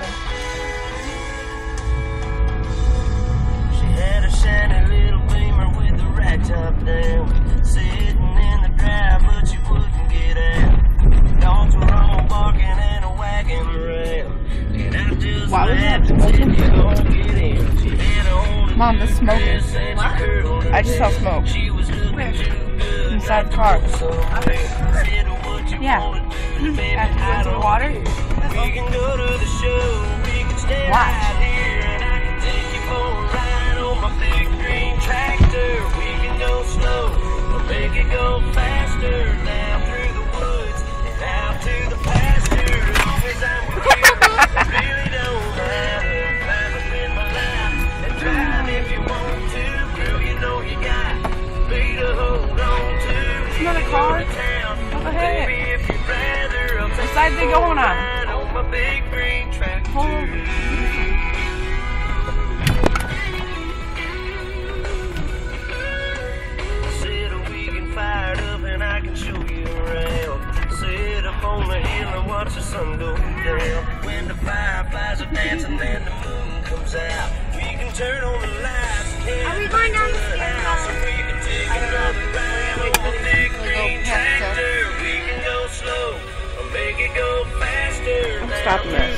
She had a shiny little beamer with the right top down. Sitting in the drive, but she wouldn't get out. Dogs were all barking and a wagon around. And I just Why was that? Mom, smoking. What? I just saw smoke. She was Where? Inside the car. Yeah. Mm-hmm. After you went to the water? Car? What the heck? Baby, if you'd rather, I'll take What side they going on? on up on the hill and watch the sun go down. When the fireflies are dancing and the moon comes out, we can turn on the lights. Are we going down the stairs house now? we can take I don't know. another ride on the big green tractor. We can go slow or make it go faster. I'm stopping this.